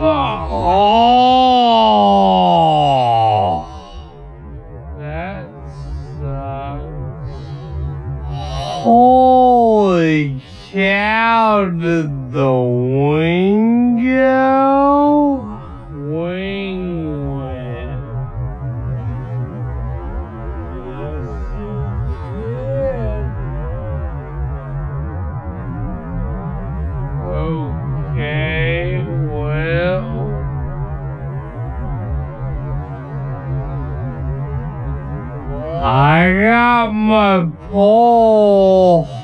Oh. That sucks. Uh, holy cow, did the wing I got my pole.